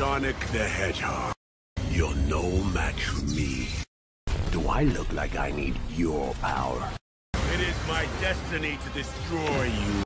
Sonic the Hedgehog. You're no match for me. Do I look like I need your power? It is my destiny to destroy you.